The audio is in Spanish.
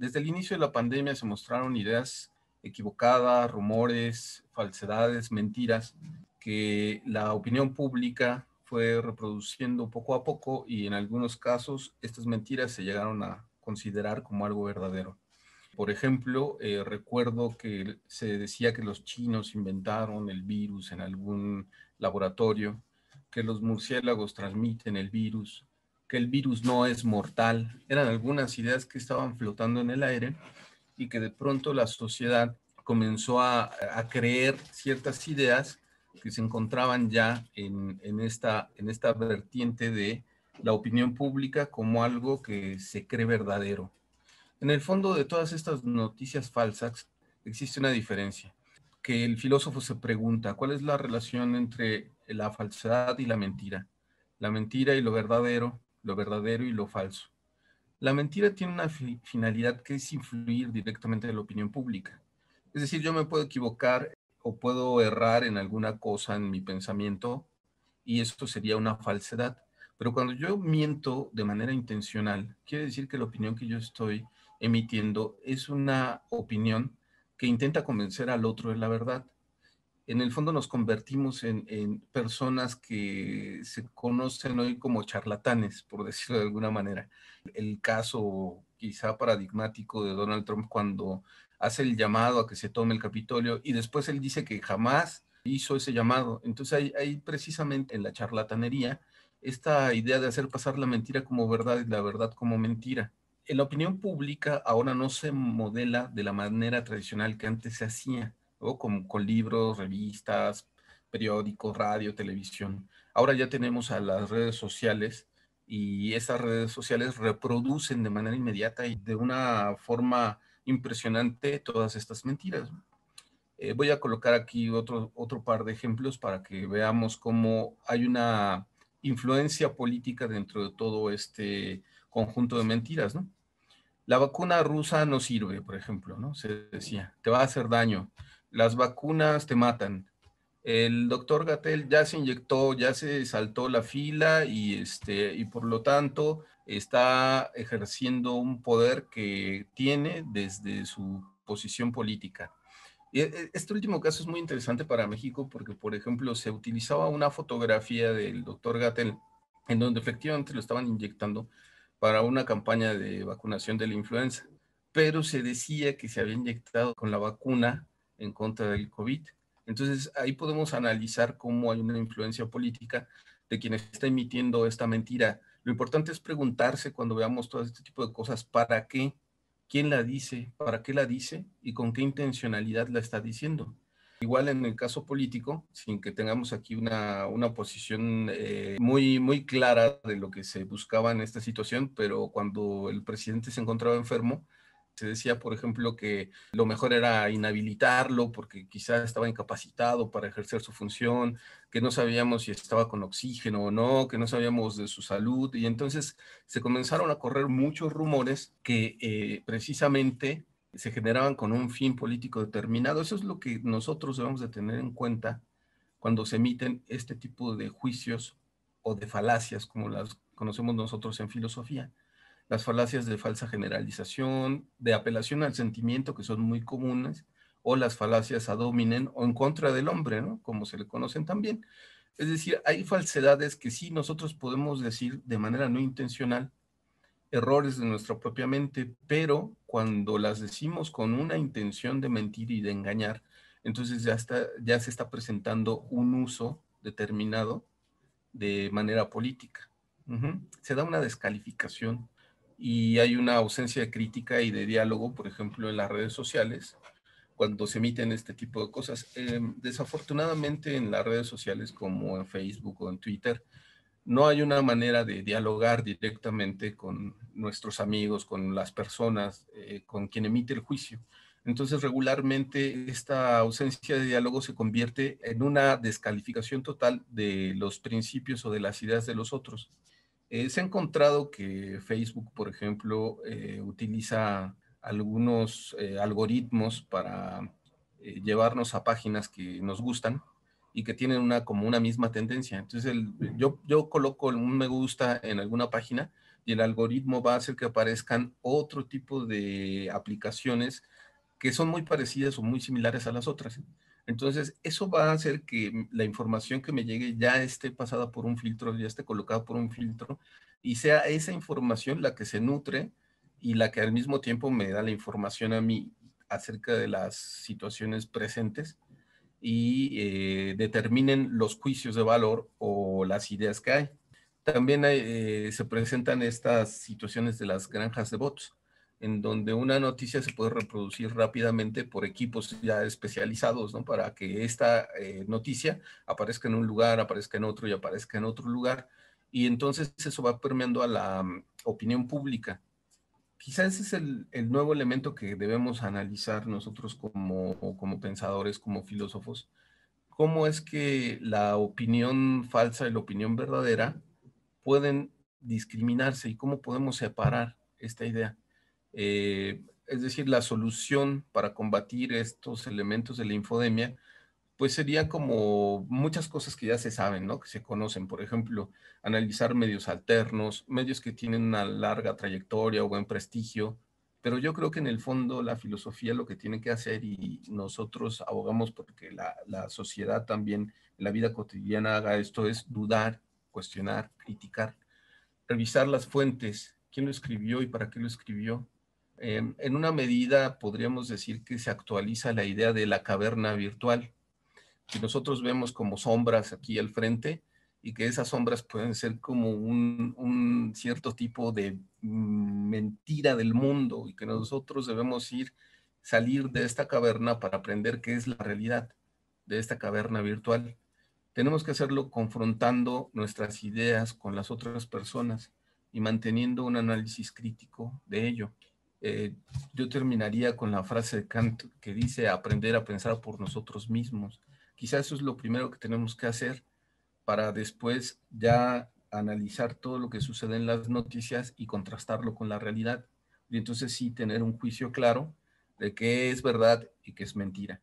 desde el inicio de la pandemia se mostraron ideas equivocadas, rumores, falsedades, mentiras que la opinión pública fue reproduciendo poco a poco y en algunos casos estas mentiras se llegaron a considerar como algo verdadero. Por ejemplo, eh, recuerdo que se decía que los chinos inventaron el virus en algún laboratorio, que los murciélagos transmiten el virus, que el virus no es mortal. Eran algunas ideas que estaban flotando en el aire y que de pronto la sociedad comenzó a, creer ciertas ideas que se encontraban ya en, esta, en esta vertiente de la opinión pública como algo que se cree verdadero. En el fondo de todas estas noticias falsas existe una diferencia, que el filósofo se pregunta, ¿cuál es la relación entre la falsedad y la mentira? La mentira y lo verdadero, lo verdadero y lo falso. La mentira tiene una finalidad que es influir directamente en la opinión pública. Es decir, yo me puedo equivocar o puedo errar en alguna cosa en mi pensamiento y esto sería una falsedad. Pero cuando yo miento de manera intencional, quiere decir que la opinión que yo estoy emitiendo es una opinión que intenta convencer al otro de la verdad en el fondo nos convertimos en, personas que se conocen hoy como charlatanes, por decirlo de alguna manera. El caso quizá paradigmático de Donald Trump cuando hace el llamado a que se tome el Capitolio y después él dice que jamás hizo ese llamado. Entonces hay, precisamente en la charlatanería esta idea de hacer pasar la mentira como verdad y la verdad como mentira. En la opinión pública ahora no se modela de la manera tradicional que antes se hacía con, con libros, revistas, periódicos, radio, televisión. Ahora ya tenemos a las redes sociales y esas redes sociales reproducen de manera inmediata y de una forma impresionante todas estas mentiras. Eh, voy a colocar aquí otro, otro par de ejemplos para que veamos cómo hay una influencia política dentro de todo este conjunto de mentiras, ¿no? La vacuna rusa no sirve, por ejemplo, ¿no? Se decía, te va a hacer daño las vacunas te matan. El doctor Gatel ya se inyectó, ya se saltó la fila y, este, y por lo tanto está ejerciendo un poder que tiene desde su posición política. Y e, este último caso es muy interesante para México porque, por ejemplo, se utilizaba una fotografía del doctor Gatel en donde efectivamente lo estaban inyectando para una campaña de vacunación de la influenza, pero se decía que se había inyectado con la vacuna en contra del COVID. Entonces ahí podemos analizar cómo hay una influencia política de quien está emitiendo esta mentira. Lo importante es preguntarse cuando veamos todo este tipo de cosas, ¿para qué? ¿Quién la dice? ¿Para qué la dice? ¿Y con qué intencionalidad la está diciendo? Igual en el caso político, sin que tengamos aquí una, una posición eh, muy, muy clara de lo que se buscaba en esta situación, pero cuando el presidente se encontraba enfermo, se decía, por ejemplo, que lo mejor era inhabilitarlo porque quizás estaba incapacitado para ejercer su función, que no sabíamos si estaba con oxígeno o no, que no sabíamos de su salud. Y entonces se comenzaron a correr muchos rumores que eh, precisamente se generaban con un fin político determinado. Eso es lo que nosotros debemos de tener en cuenta cuando se emiten este tipo de juicios o de falacias, como las conocemos nosotros en filosofía las falacias de falsa generalización, de apelación al sentimiento, que son muy comunes, o las falacias a dominen o en contra del hombre, ¿no? Como se le conocen también. Es decir, hay falsedades que sí nosotros podemos decir de manera no intencional, errores de nuestra propia mente, pero cuando las decimos con una intención de mentir y de engañar, entonces ya, está, ya se está presentando un uso determinado de manera política. Se da una descalificación y hay una ausencia de crítica y de diálogo, por ejemplo, en las redes sociales, cuando se emiten este tipo de cosas. Em, desafortunadamente en las redes sociales como en Facebook o en Twitter, no hay una manera de dialogar directamente con nuestros amigos, con las personas, eh, con quien emite el juicio. Entonces, regularmente esta ausencia de diálogo se convierte en una descalificación total de los principios o de las ideas de los otros. Eh, se ha encontrado que Facebook, por ejemplo, eh, utiliza algunos eh, algoritmos para llevarnos a páginas que nos gustan y que tienen una como una misma tendencia. Entonces, yo, yo coloco un me gusta en alguna página, y el algoritmo va a hacer que aparezcan otro tipo de aplicaciones que son muy parecidas o muy similares a las otras. Entonces, eso va a hacer que la información que me llegue ya esté pasada por un filtro, ya esté colocada por un filtro, y sea esa información la que se nutre y la que al mismo tiempo me da la información a mí acerca de las situaciones presentes y eh, determinen los juicios de valor o las ideas que hay. También eh, se presentan estas situaciones de las granjas de bots, en donde una noticia se puede reproducir rápidamente por equipos ya especializados, ¿no? Para que esta eh, noticia aparezca en un lugar, aparezca en otro y aparezca en otro lugar. Y entonces eso va permeando a la mm, opinión pública. Quizás ese es el, el, nuevo elemento que debemos analizar nosotros como, como pensadores, como filósofos. ¿Cómo es que la opinión falsa y la opinión verdadera pueden discriminarse y cómo podemos separar esta idea? Eh, es decir, la solución para combatir estos elementos de la infodemia, pues sería como muchas cosas que ya se saben, ¿no? Que se conocen, por ejemplo, analizar medios alternos, medios que tienen una larga trayectoria o buen prestigio, pero yo creo que en el fondo la filosofía lo que tiene que hacer y nosotros abogamos porque la, la sociedad también la vida cotidiana haga esto es dudar, cuestionar, criticar, revisar las fuentes, quién lo escribió y para qué lo escribió, Em, en una medida podríamos decir que se actualiza la idea de la caverna virtual, que nosotros vemos como sombras aquí al frente y que esas sombras pueden ser como un, cierto tipo de mentira del mundo y que nosotros debemos ir, salir de esta caverna para aprender qué es la realidad de esta caverna virtual. Tenemos que hacerlo confrontando nuestras ideas con las otras personas y manteniendo un análisis crítico de ello. Eh, yo terminaría con la frase de Kant que dice aprender a pensar por nosotros mismos. Quizás eso es lo primero que tenemos que hacer para después ya analizar todo lo que sucede en las noticias y contrastarlo con la realidad. Y entonces sí tener un juicio claro de qué es verdad y qué es mentira.